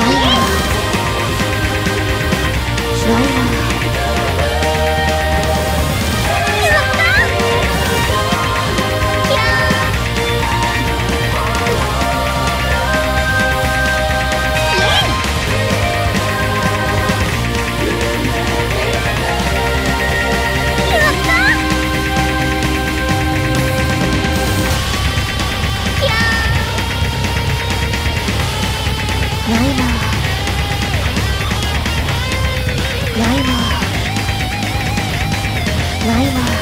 Oh, I love driver.